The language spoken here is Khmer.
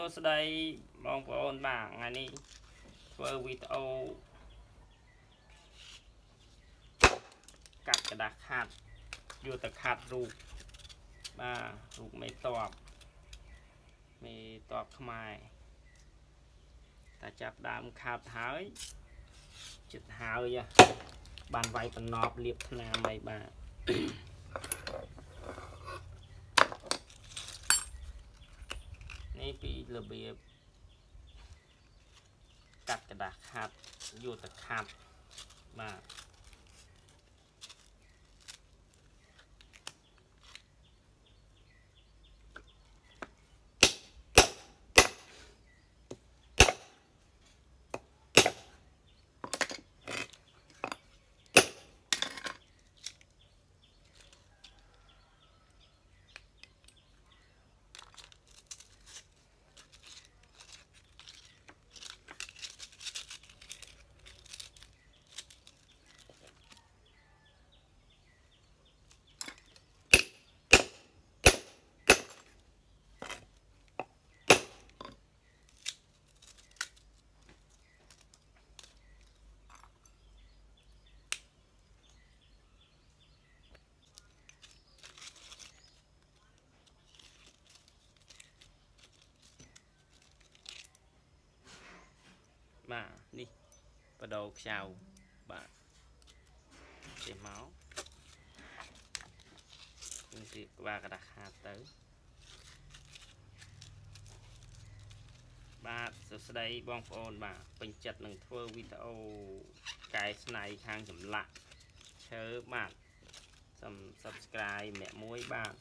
ួស្តីបងប្អូនបាទថ្ងៃនេះធ្វើវីដេអូកាត់กระดาษខាត់យកទៅខាត់រូបបាទរូបមេតបមេតបខ្មែរតែចាប់ដើមខាត់ហើយចិត្តហើយបានវាយតំណប់លៀបថ្នាំអីបាទ នេះពីរបៀបកាត់กระดาษខាត់យកទៅខាត់បាទ បាទនេះបដោខ្ចៅបាទចេះមកនឹងទីក្បាលกระดาษខាតទៅបាទសួស្តីបងប្អូនបាទពេញចិត្តនឹងធ្វើវីដេអូកែស្នៃខាងចម្លាក់ឈើបាទសូម Subscribe ម្នាក់មួយបាទ